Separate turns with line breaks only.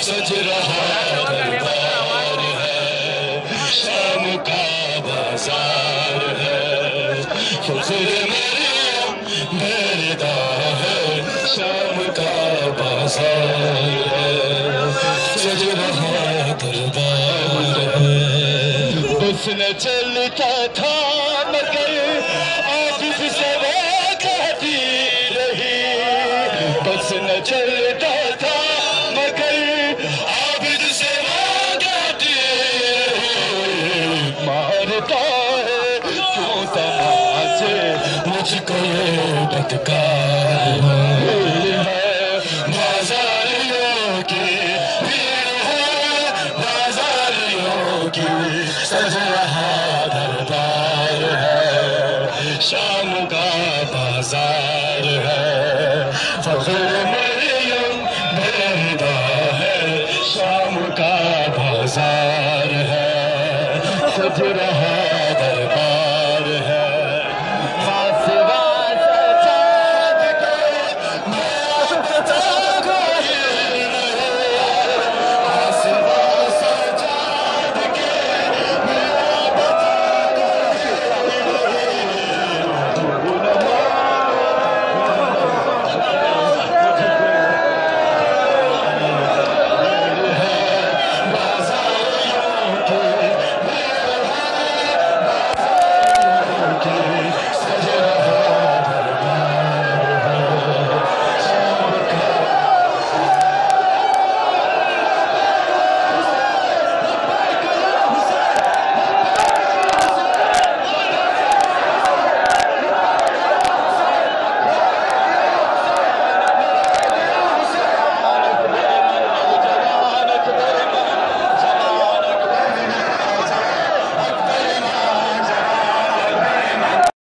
सज रहा है शाम का बाज़ार है मरियम मेरदा है शाम का बाज़ार है सज रहा दरबार है बस चलता था मगर आफिस से कहती रही। बस न चलता मारता है, क्यों तमाचे मुझको ये बदकार है। बाजारियों की बाजारियों की सज रहा है। शाम का बाज़ार है, फखर मरियम बरंदा है। शाम का बाज़ार है सज